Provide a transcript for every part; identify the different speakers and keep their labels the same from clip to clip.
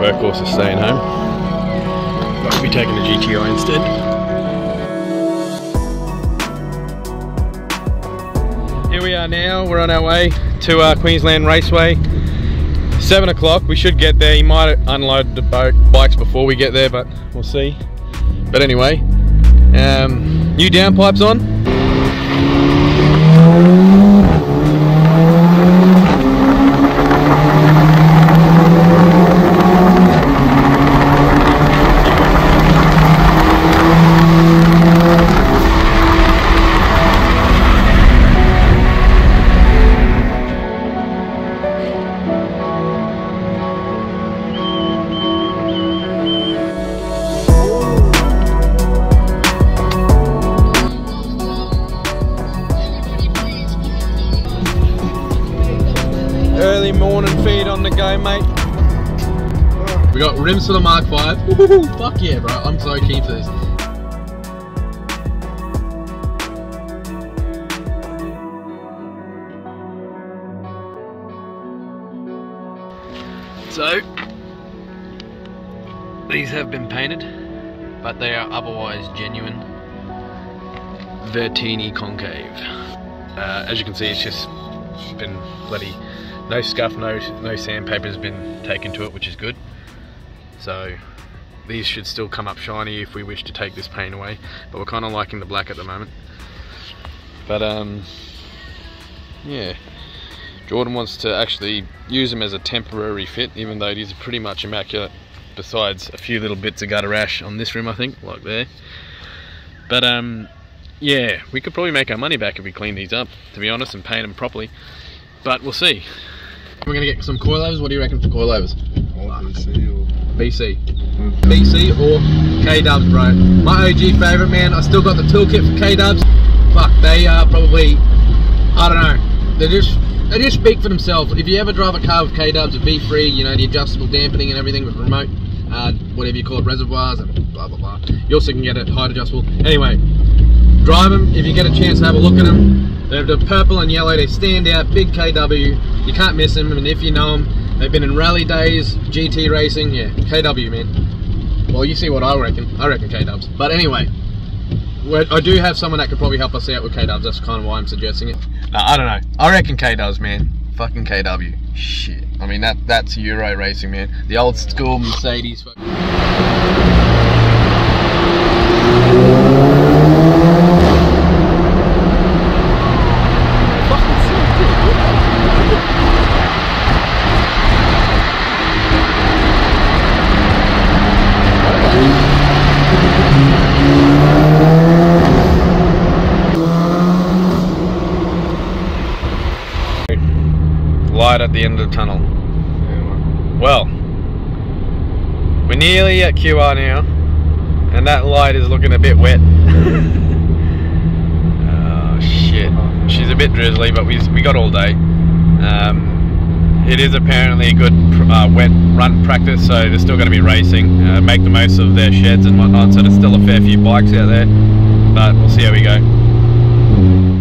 Speaker 1: Workhorse is staying home. I'll be taking the GTI instead. Here we are now, we're on our way to uh, Queensland Raceway. Seven o'clock, we should get there. He might unload the boat bikes before we get there, but we'll see. But anyway, um, new downpipes on. Rims for the Mark 5. Woohoo, fuck yeah, bro. I'm so keen for this. So, these have been painted, but they are otherwise genuine Vertini concave. Uh, as you can see, it's just been bloody no scuff, no no sandpaper has been taken to it, which is good. So these should still come up shiny if we wish to take this paint away, but we're kind of liking the black at the moment. But um, yeah, Jordan wants to actually use them as a temporary fit, even though it is pretty much immaculate. Besides a few little bits of gutter ash on this rim, I think, like there. But um, yeah, we could probably make our money back if we clean these up, to be honest, and paint them properly. But we'll see. We're gonna get some coilovers. What do you reckon for coilovers? BC. BC or K Dubs, bro. My OG favorite, man. I still got the toolkit for K Dubs. Fuck, they are probably, I don't know. They just, they just speak for themselves. If you ever drive a car with K Dubs, with B-free, you know, the adjustable dampening and everything with remote, uh, whatever you call it, reservoirs and blah blah blah. You also can get it height adjustable. Anyway, drive them if you get a chance to have a look at them. They're the purple and yellow, they stand out, big KW, you can't miss them, and if you know them, they've been in rally days, GT racing, yeah, KW man. Well, you see what I reckon, I reckon K-Dubs. But anyway, I do have someone that could probably help us out with K-Dubs, that's kind of why I'm suggesting it. I don't know, I reckon K-Dubs man, fucking KW, shit. I mean, that that's Euro racing man, the old school Mercedes. fuck- light at the end of the tunnel. Well, we're nearly at QR now, and that light is looking a bit wet. oh shit! She's a bit drizzly, but we we got all day. Um, it is apparently a good uh, wet run practice, so they're still going to be racing, uh, make the most of their sheds and whatnot. So there's still a fair few bikes out there, but we'll see how we go.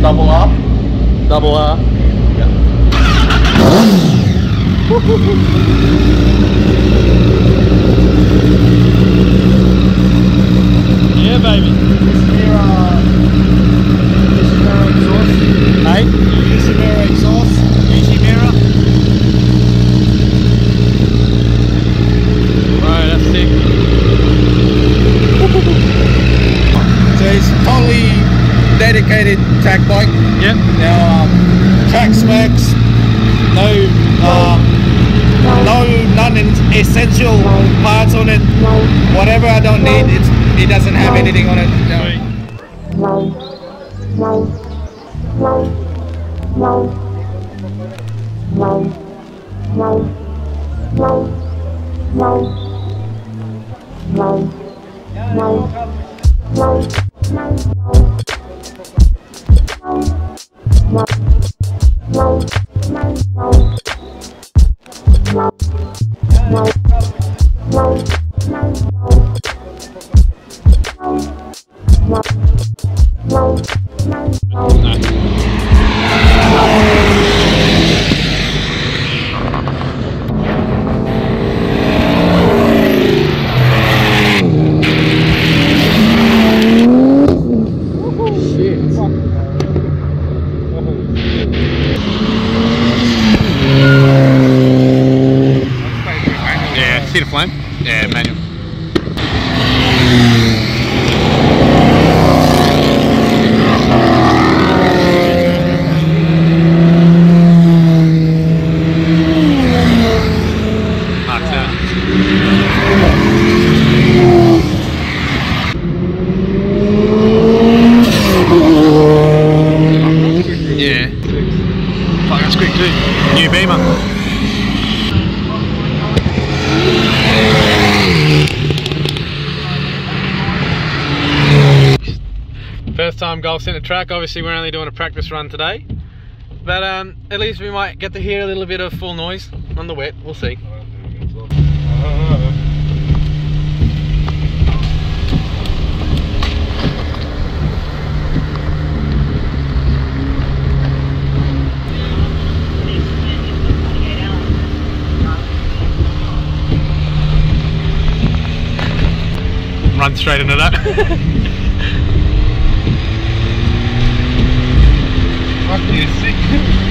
Speaker 2: Double R.
Speaker 1: Double R. Yeah, yeah, baby. Hey?
Speaker 2: Is Yoshimura exhaust, Yoshimura.
Speaker 1: Right, that's sick.
Speaker 2: So it's totally dedicated track bike.
Speaker 1: Yep.
Speaker 2: Now, um, track specs, no, um, no non-essential parts on it. Whatever I don't need, it's, it doesn't have anything on it. No.
Speaker 1: Track. Obviously, we're only doing a practice run today, but um, at least we might get to hear a little bit of full noise on the wet. We'll see. Run straight into that.
Speaker 2: Thank you.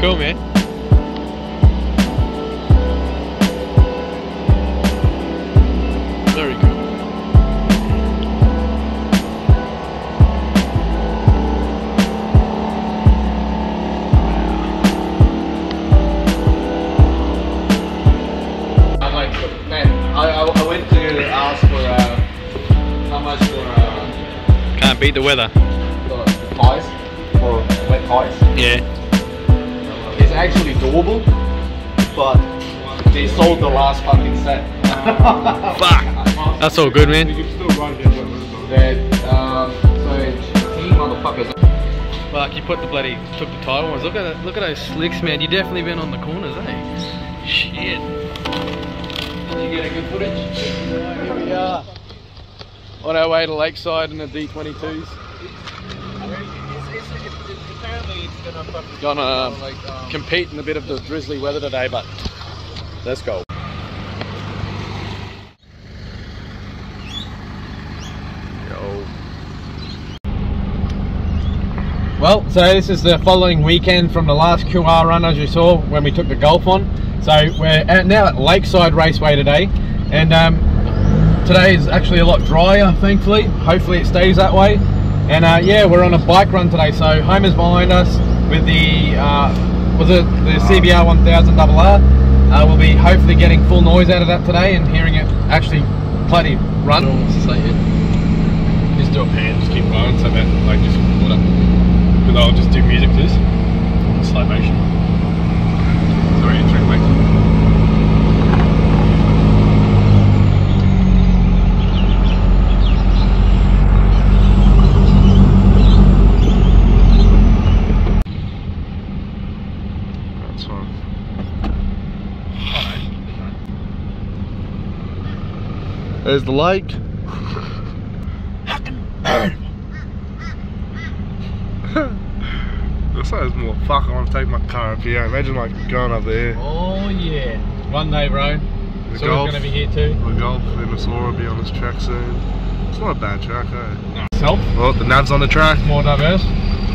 Speaker 1: Cool, man. Very cool.
Speaker 2: I'm like, man, I, I, I went to ask for uh, how much for uh,
Speaker 1: Can't beat the weather.
Speaker 2: the ties for wet ties.
Speaker 1: Yeah.
Speaker 2: It's actually doable, but they sold the last fucking set.
Speaker 1: Fuck. That's all good, man.
Speaker 2: that um, so team motherfuckers.
Speaker 1: Fuck, you put the bloody took the tire ones. Look at it, look at those slicks, man. You definitely been on the corners, eh? Shit.
Speaker 2: Did you get a good footage?
Speaker 1: Here we are. On our way to Lakeside in the D22s.
Speaker 2: apparently it's gonna fucking
Speaker 1: Gonna
Speaker 2: like um,
Speaker 1: compete in a bit of the drizzly weather today, but let's go. Yo. Well, so this is the following weekend from the last QR run as you saw when we took the golf on. So we're at, now at Lakeside Raceway today and um, today is actually a lot drier thankfully. Hopefully it stays that way. And uh, yeah, we're on a bike run today. So Homer's behind us with the, uh, was it the CBR 1000 RR. Uh, we'll be hopefully getting full noise out of that today and hearing it actually bloody run. Just do a pan, just keep going so that like just up. Because I'll just do music to this slow motion. Sorry, trick mate. That's fine. There's the lake.
Speaker 3: This is more fuck. I want to take my car up here. Imagine like going up there.
Speaker 1: Oh yeah. One day, bro.
Speaker 3: The
Speaker 1: So
Speaker 3: golf,
Speaker 1: to be here too.
Speaker 3: the golf in the Soarer will be on this track soon. It's not a bad track, eh?
Speaker 1: Self,
Speaker 3: Oh, the nav's on the track.
Speaker 1: more diverse.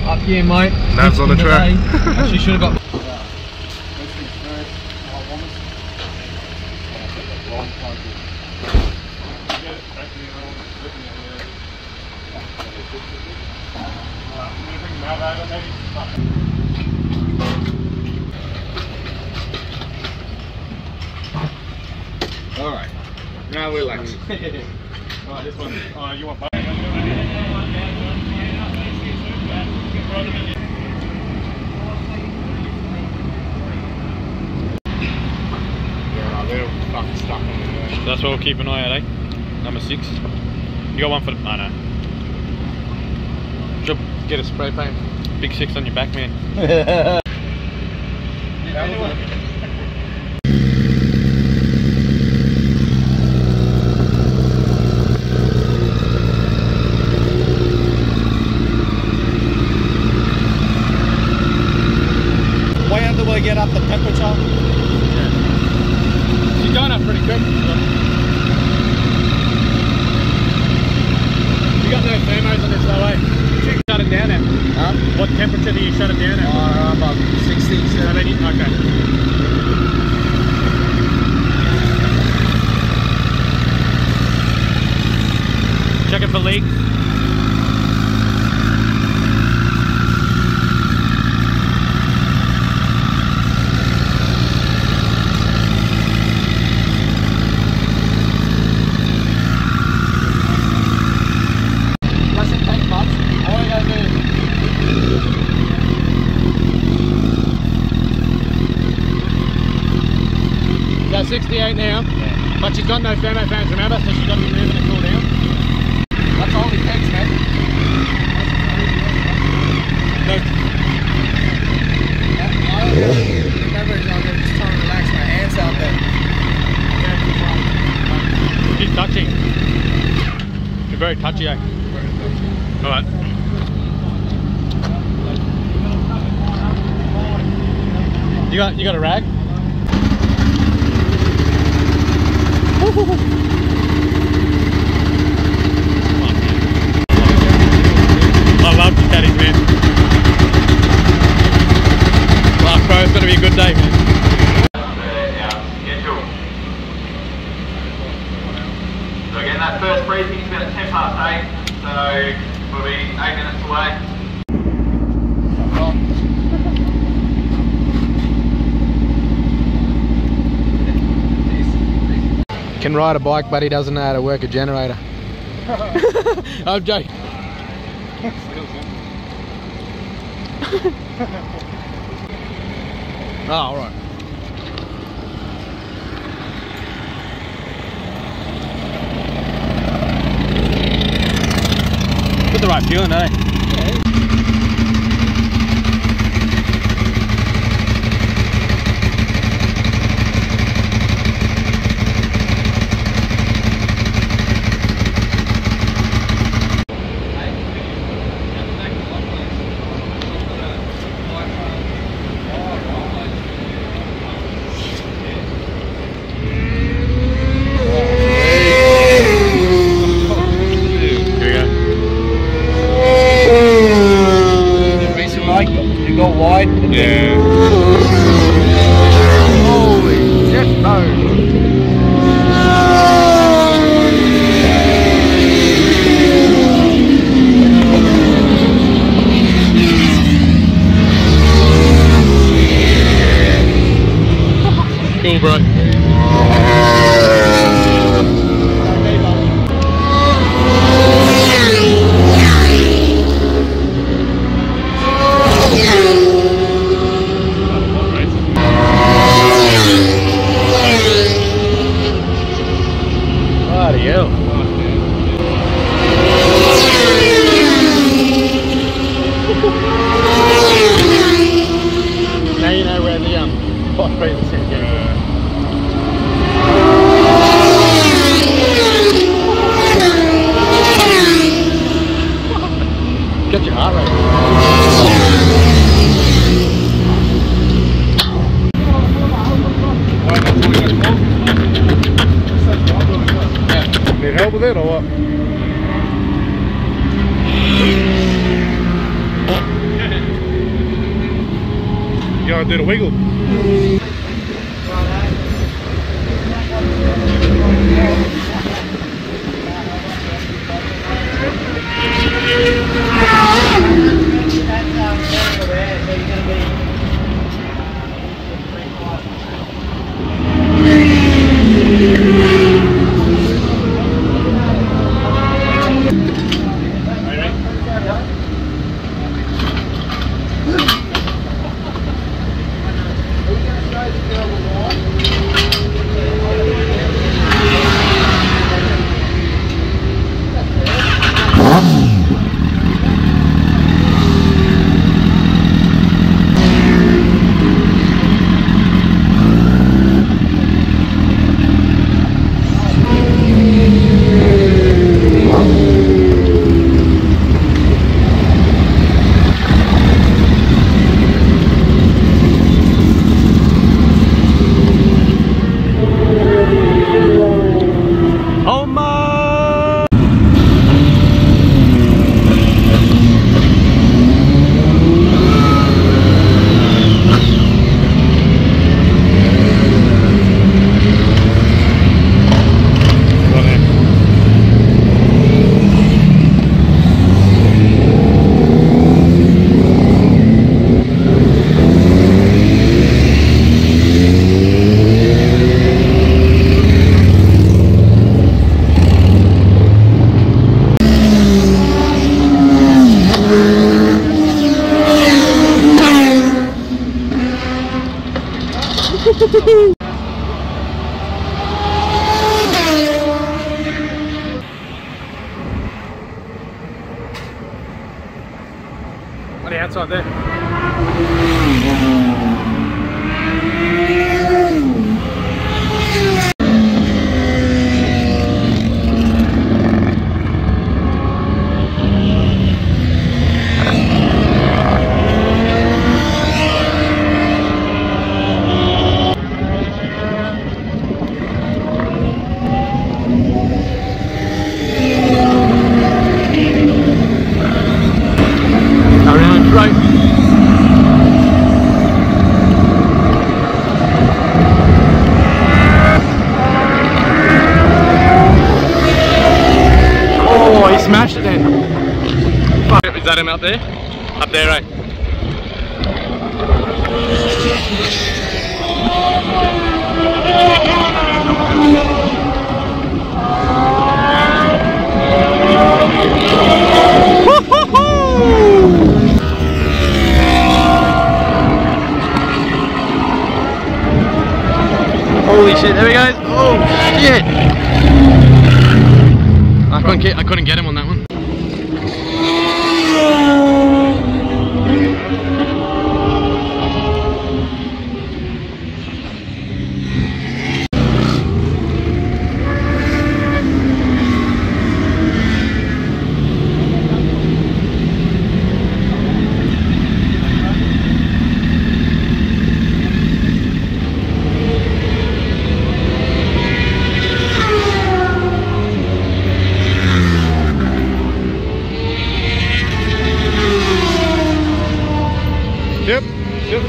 Speaker 1: Up here, mate.
Speaker 3: Nav's on the track.
Speaker 1: Actually, should have got.
Speaker 2: Alright. Now relax.
Speaker 3: Yeah, they're fucking stuck on there.
Speaker 1: That's what we'll keep an eye out, eh? Number six. You got one for the. Oh no. Should get a spray paint. Big six on your back, man.
Speaker 2: Why do we get up the temperature?
Speaker 1: She's going up pretty quick. You got no thermos on this though, eh? Shut it down at.
Speaker 2: Huh?
Speaker 1: What temperature do you shut it down at?
Speaker 2: Uh, about 60,
Speaker 1: I mean, you- okay. Checking for leaks.
Speaker 2: Doesn't take much. All you gotta do
Speaker 1: You got 68 now, but she's got no thermo fans, remember? So she's got to be moving it cool down.
Speaker 2: That's all it takes, man.
Speaker 1: No, touchy. Very touchy, eh? Alright. You got you got a rag? ride a bike, but he doesn't know how to work a generator. I'm joking. oh, all right. Put the right fuel in, eh? Start him up there? Up there, right? Holy shit, there we go. Oh shit. I couldn't get I couldn't get him on that one.
Speaker 3: Yep. Yep.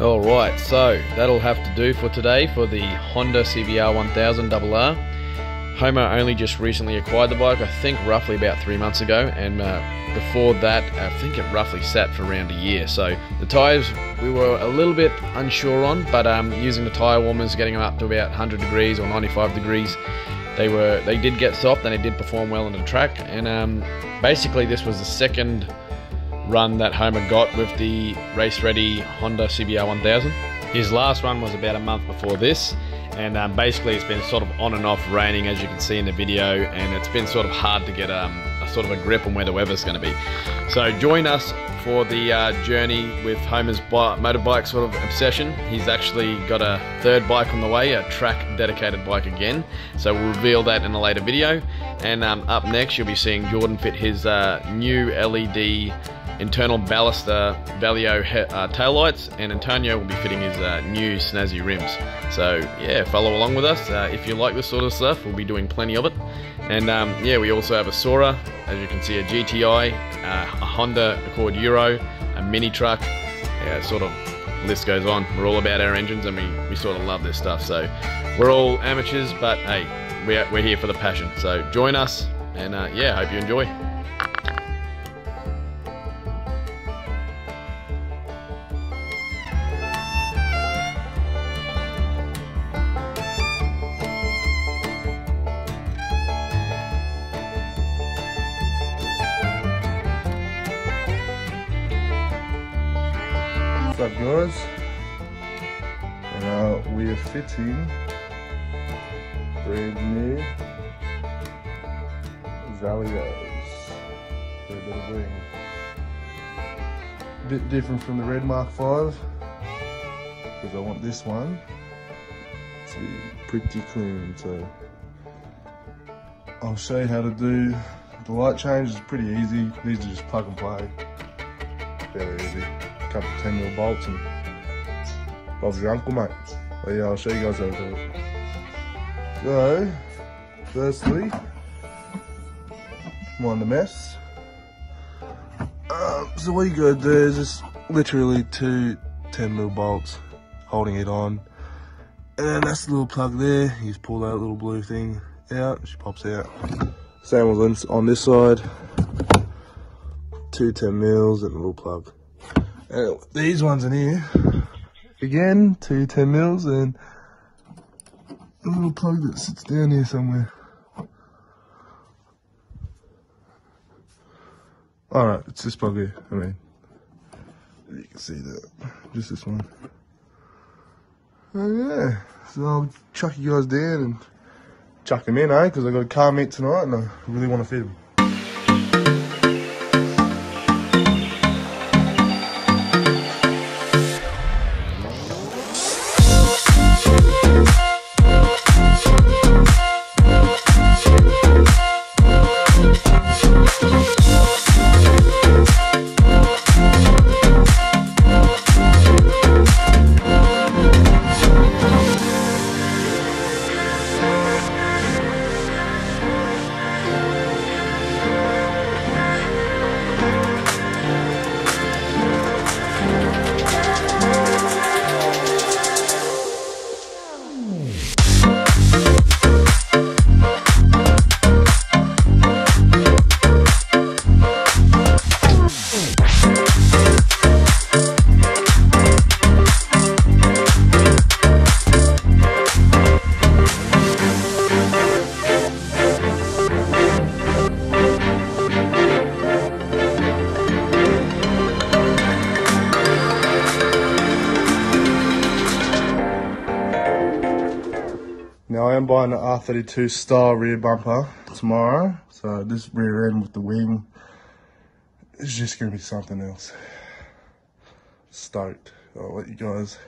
Speaker 1: Alright, so that'll have to do for today for the Honda CBR 1000 RR. Homer only just recently acquired the bike, I think roughly about three months ago, and uh, before that, I think it roughly sat for around a year. So the tyres we were a little bit unsure on, but um, using the tyre warmers, getting them up to about 100 degrees or 95 degrees, they were they did get soft and they did perform well on the track. And um, basically, this was the second run that Homer got with the race ready Honda CBR 1000. His last run was about a month before this, and um, basically it's been sort of on and off raining as you can see in the video, and it's been sort of hard to get um, sort of a grip on where the weather's going to be. So join us for the uh, journey with Homer's bi- motorbike sort of obsession. He's actually got a third bike on the way, a track dedicated bike again. So we'll reveal that in a later video. And um, up next, you'll be seeing Jordan fit his uh, new LED internal baluster Valeo uh, taillights, and Antonio will be fitting his uh, new snazzy rims. So yeah, follow along with us. Uh, if you like this sort of stuff, we'll be doing plenty of it. And um, yeah, we also have a Soarer, as you can see, a GTI, uh, a Honda Accord Euro, a mini truck. Yeah, sort of list goes on. We're all about our engines, and we, we sort of love this stuff. So we're all amateurs, but hey, we're, we're here for the passion. So join us, and uh, yeah, hope you enjoy.
Speaker 3: Brand new Valeos for a bit of bling. Bit different from the Red Mark 5 because I want this one to be pretty clean. So I'll show you how to do the light change. It's pretty easy. These are just plug and play. Very easy couple 10 mil bolts and Bob's your uncle, mate. But yeah, I'll show you guys how to do it. So, firstly, mind the mess. Um, so what you gotta do is just literally two 10 mil bolts holding it on. And that's the little plug there. You just pull that little blue thing out, she pops out. Same as on this side. Two 10 mils and a little plug. And these ones in here, again, two 10 mils and a little plug that sits down here somewhere. Alright, it's this plug here, I mean, you can see that, just this one. Oh yeah, so I'll chuck you guys down and chuck them in, eh, because i got a car meet tonight and I really want to feed them. 32 star rear bumper tomorrow. So this rear end with the wing is just going to be something else. Stoked. I'll let you guys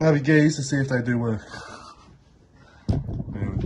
Speaker 3: have a gaze to see if they do work. Anyway.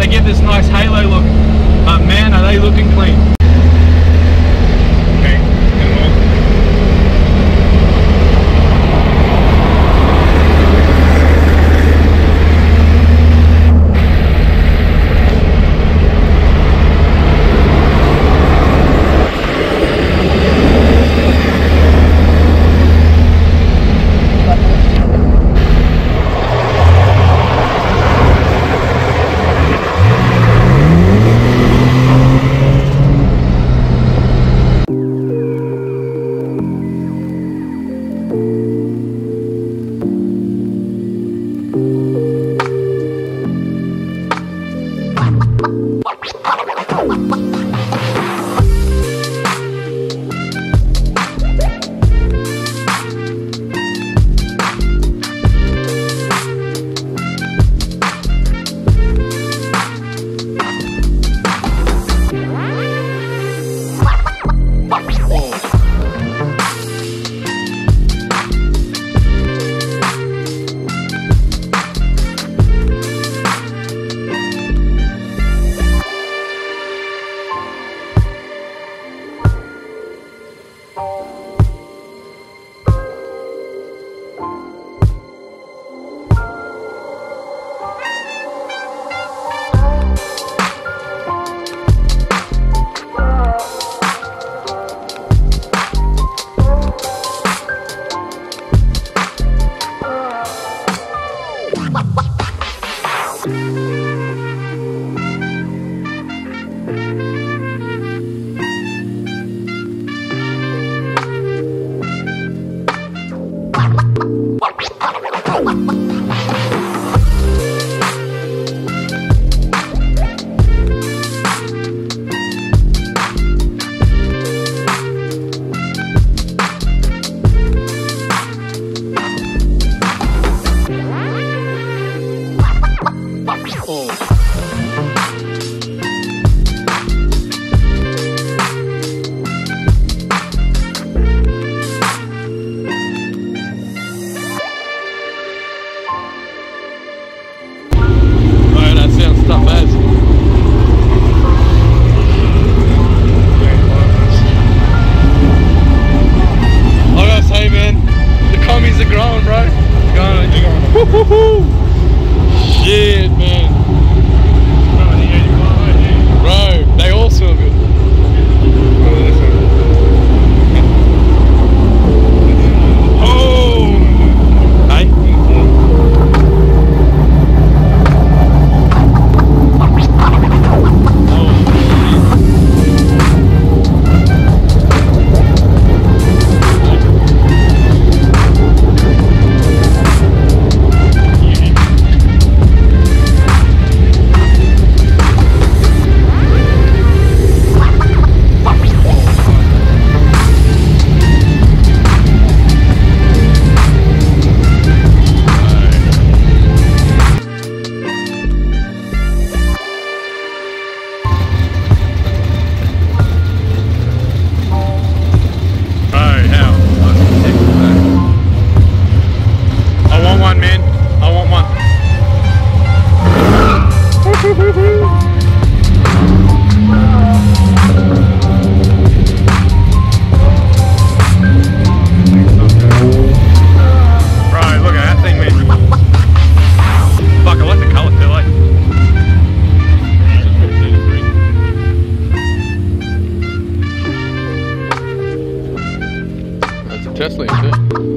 Speaker 1: They give this nice halo look. But man, are they looking clean.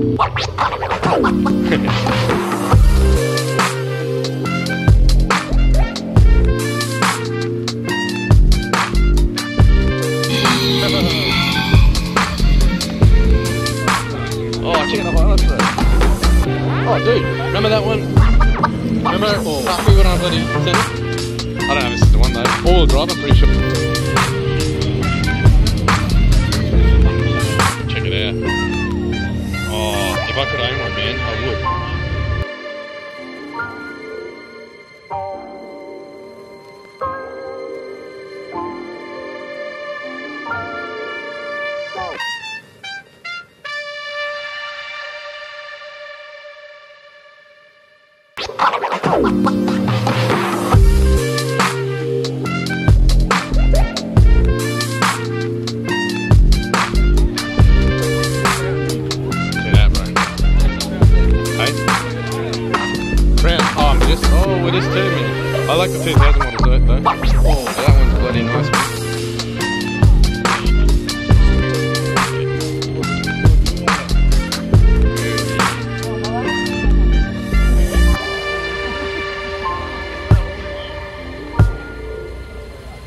Speaker 1: oh, highlights for that. Oh, dude, remember that one? Remember oh. we went on bloody? I don't know if this is the one though. All-wheel drive, I'm pretty sure. If I could own one, man, I would.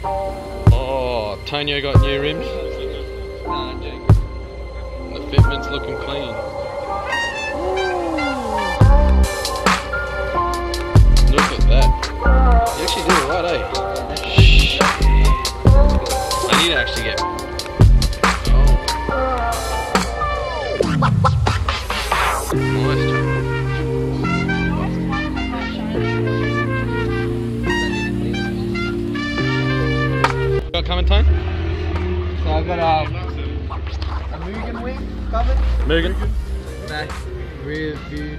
Speaker 1: Oh, Tonio got new rims. The fitment's looking clean. Look at that. You actually did it right, eh? I need to actually get. Oh. Nice, coming, Tone?
Speaker 2: So I've got um, a Mugen wing covered.
Speaker 1: Mugen?
Speaker 2: No, rear view.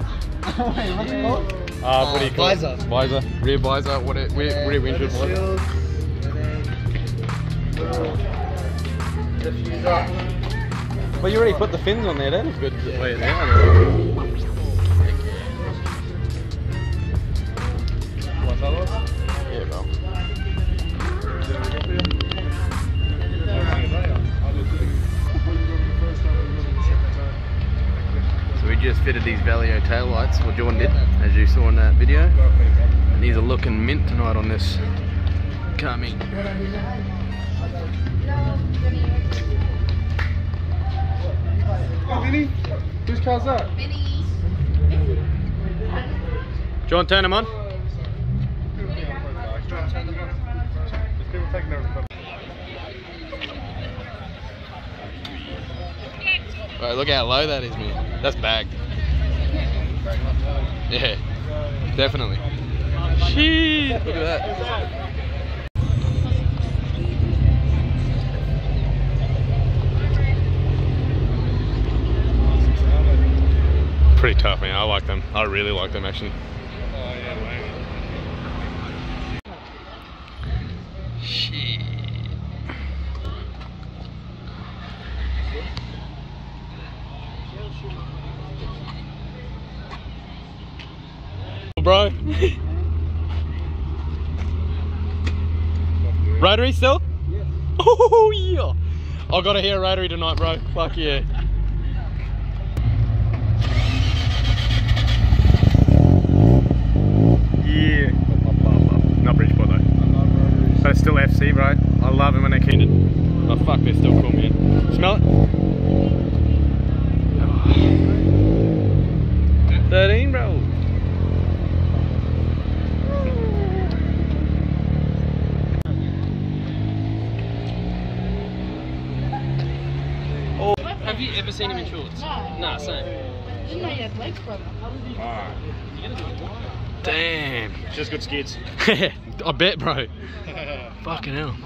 Speaker 2: Wait, what's it called?
Speaker 1: Uh, what do you call
Speaker 2: visor.
Speaker 1: it? Visor. Rear visor. What it, rear, rear windshield
Speaker 2: Leather
Speaker 1: visor.
Speaker 2: shields, and then little diffuser.
Speaker 1: Well, you already put the fins on there. That is good. Way it fitted these Valeo tail lights, or John did, as you saw in that video. And these are looking mint tonight on this coming.
Speaker 3: Oh, Vinny, whose car's that?
Speaker 1: John, turn them on. Right, look how low that is, man. That's bagged. Yeah, definitely. Shit, look at that. Pretty tough, man. I like them. I really like them, actually. Shit. Bro. Rotary still? Yeah. Oh yeah. I gotta hear rotary tonight, bro. Fuck yeah. Yeah. Not Bridgeport though. But it's still FC, bro. I love them when they're keened. Oh fuck, they're still cool, man. Smell it? 13, bro.
Speaker 4: Have you ever seen him in shorts?
Speaker 5: No.
Speaker 4: Nah, same.
Speaker 5: Didn't know you had legs, brother.
Speaker 1: Damn.
Speaker 3: Just good skids.
Speaker 1: I bet, bro. Fucking hell.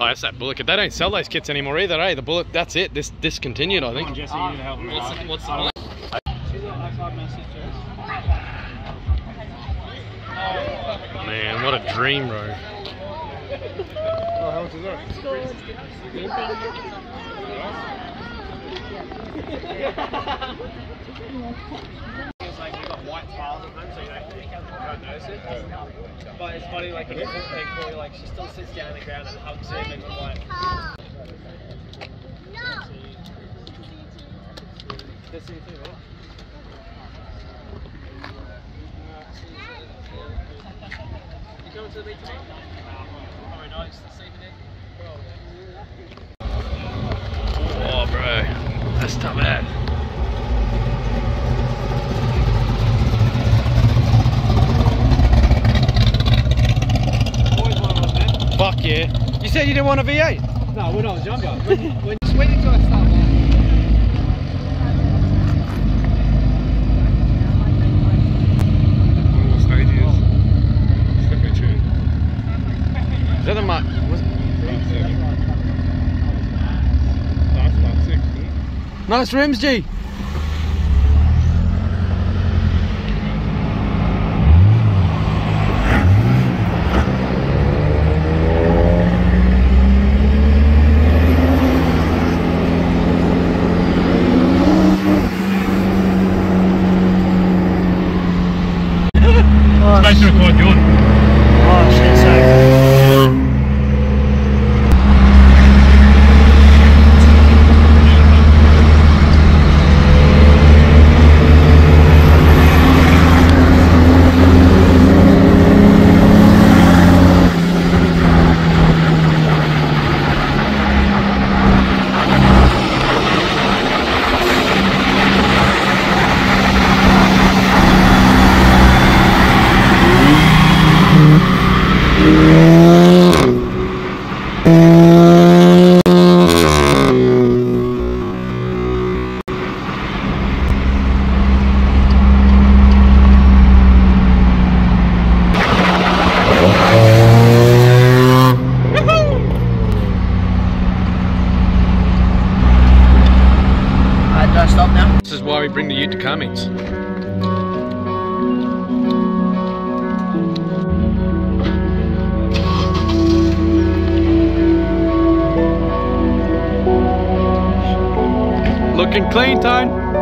Speaker 1: Oh, that's that bullet kit. They don't sell those kits anymore either, eh? The bullet, that's it. This discontinued, I think.
Speaker 3: Jesse, you need to help me.
Speaker 4: What's the, what's the mic?
Speaker 1: Man, what a dream, bro
Speaker 3: oh, how much is that?
Speaker 6: Like we've got white tiles at home, so you don't. But it's funny, like when like she still sits down on the ground and hugs him, and I'm like.
Speaker 2: This is? You to the beach? Eh?
Speaker 7: Oh, bro. That's bad.
Speaker 1: Fuck yeah. You said you didn't want a V8?
Speaker 2: No, when I was younger. When, when, when did I start?
Speaker 1: Nice rims, G.
Speaker 7: Cummings. Looking clean,
Speaker 2: time.